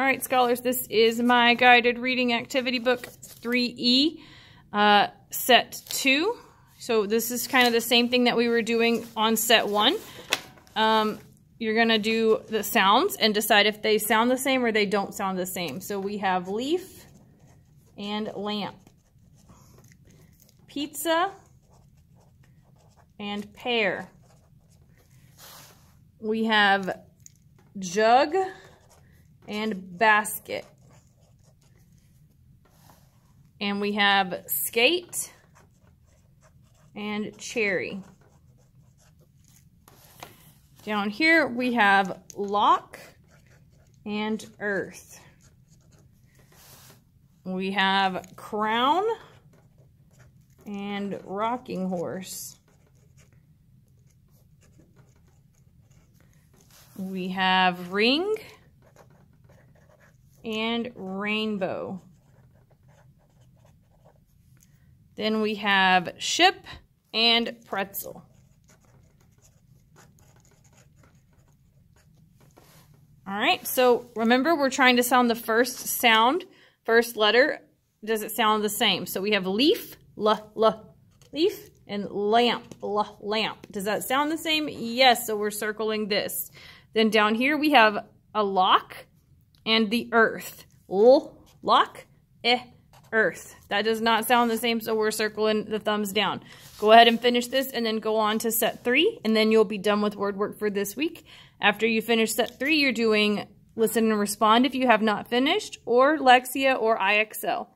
All right, scholars, this is my guided reading activity book 3E, uh, set 2. So this is kind of the same thing that we were doing on set 1. Um, you're going to do the sounds and decide if they sound the same or they don't sound the same. So we have leaf and lamp, pizza and pear. We have jug and basket. And we have skate and cherry. Down here we have lock and earth. We have crown and rocking horse. We have ring and rainbow. Then we have ship and pretzel. All right, so remember we're trying to sound the first sound, first letter. Does it sound the same? So we have leaf, l, l, leaf, and lamp, l, lamp. Does that sound the same? Yes, so we're circling this. Then down here we have a lock and the earth. L, lock, eh, earth. That does not sound the same, so we're circling the thumbs down. Go ahead and finish this and then go on to set three, and then you'll be done with word work for this week. After you finish set three, you're doing listen and respond if you have not finished, or Lexia or IXL.